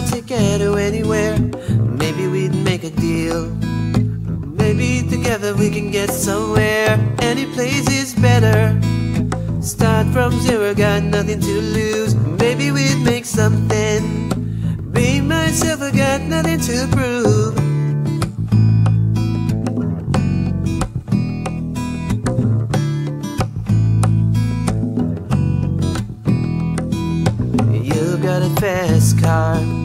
a ticket anywhere. Maybe we'd make a deal. Maybe together we can get somewhere. Any place is better. Start from zero, got nothing to lose. Maybe we'd make something. Be myself, I got nothing to prove. Got a fast car.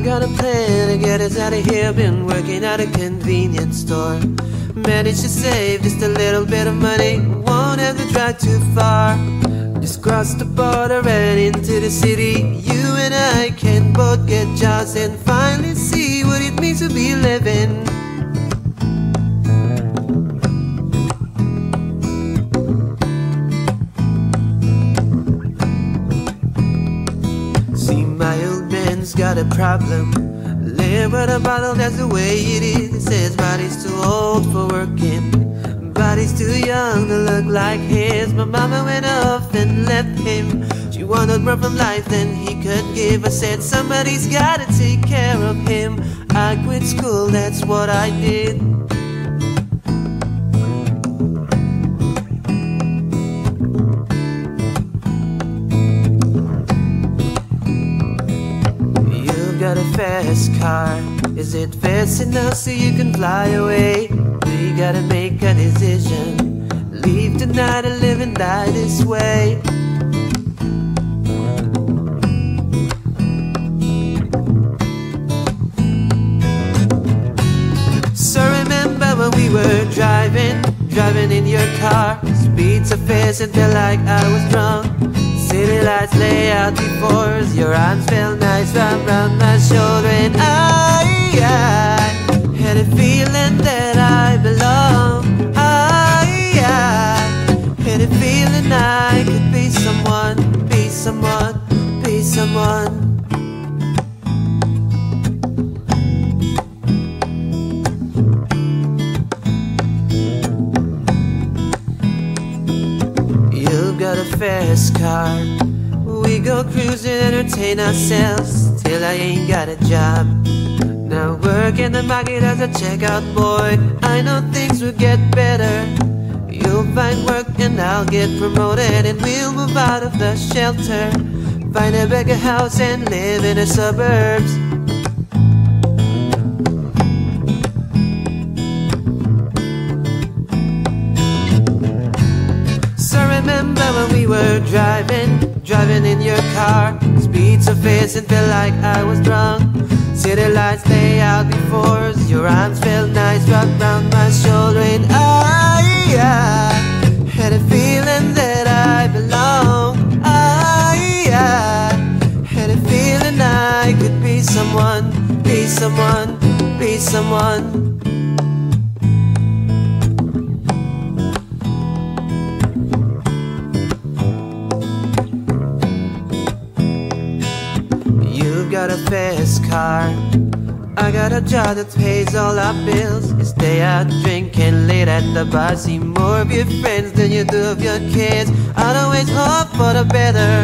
I got a plan to get us out of here. Been working at a convenience store. Managed to save just a little bit of money. Won't have to drive too far. Just cross the border and into the city. You and I can both get jobs and finally see what it means to be living. A problem. Live with a bottle, that's the way it is. He says body's too old for working. Body's too young to look like his. My mama went off and left him. She wanted more from life than he could give. I said, somebody's gotta take care of him. I quit school, that's what I did. Got a fast car. Is it fast enough so you can fly away? We gotta make a decision. Leave tonight or live and die this way. So remember when we were driving, driving in your car. Speeds so fast and felt like I was drunk. Lights lay out before us. Your arms felt nice wrapped around my shoulder, and I, I had a feeling that I belong. I, I had a feeling I could be someone, be someone, be someone. You've got a fast car. Go cruising, and entertain ourselves till I ain't got a job. Now work in the market as a checkout boy. I know things will get better. You'll find work and I'll get promoted and we'll move out of the shelter. Find a bigger house and live in the suburbs. We were driving, driving in your car. Speed so fast and felt like I was drunk. City lights lay out before us. Your arms felt nice wrapped around my shoulder, and I, fast car. I got a job that pays all our bills. You stay out drinking late at the bar. See more of your friends than you do of your kids. I'd always hope for the better.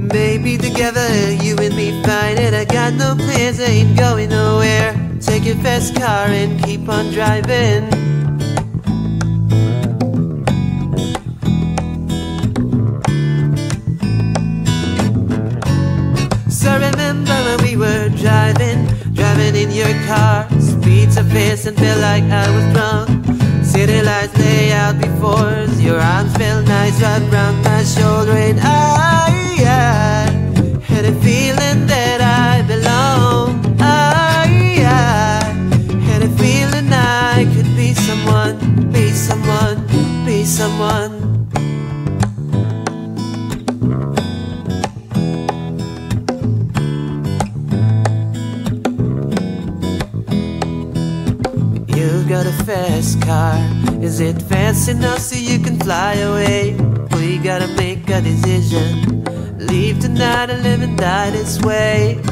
Maybe together you and me find it. I got no plans, I ain't going nowhere. Take your fast car and keep on driving. We were driving, driving in your car. Speed so fast and felt like I was drunk. City lights lay out before us. Your arms felt nice wrapped around my shoulder, and I, I had a feeling that I belong. I, I had a feeling I could be someone, be someone, be someone. You've got a fast car. Is it fast enough so you can fly away? We gotta make a decision. Leave tonight and live and die this way.